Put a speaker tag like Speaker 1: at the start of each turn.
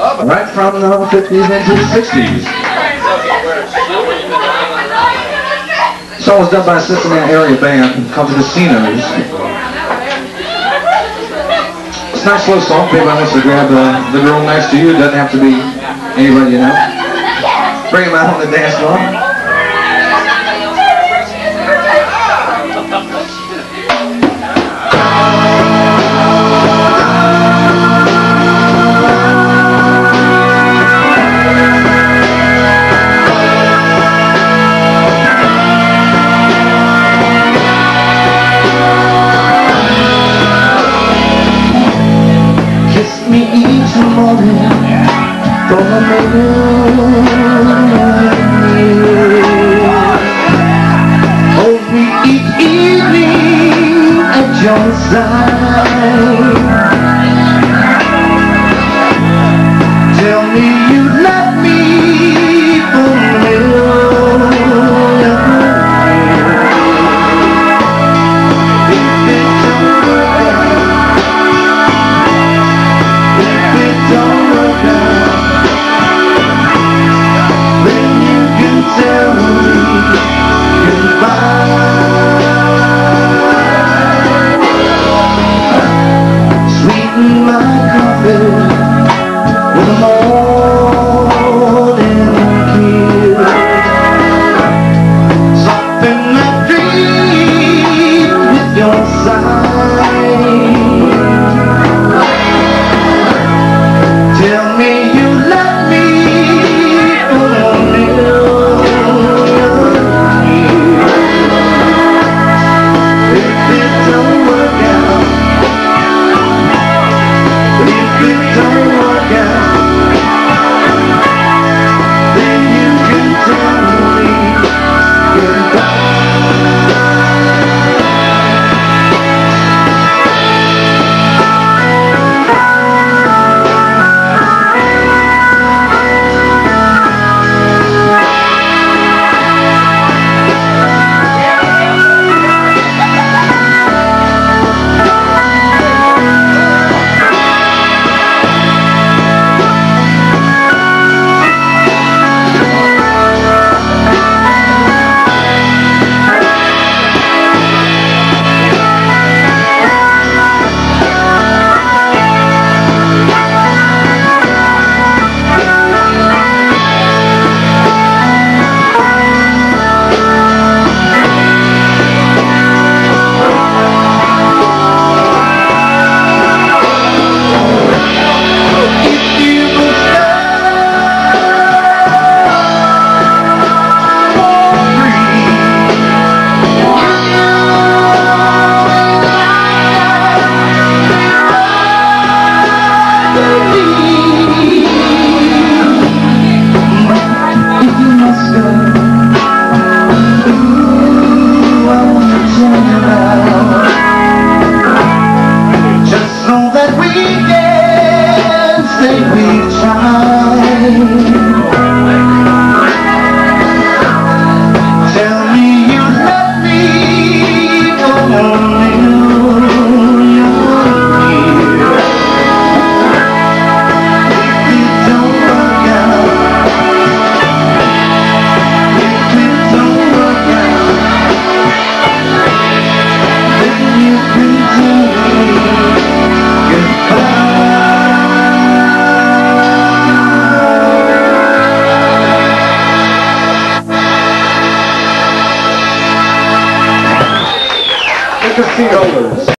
Speaker 1: right from the 50s into the 60s. Song was done by a Cincinnati area band called the Casinos. It's a nice slow song. If anybody wants to grab uh, the girl next to you, it doesn't have to be anybody you know. Bring them out on the dance floor.
Speaker 2: Your side. Tell me you love me tried.
Speaker 1: Casinos.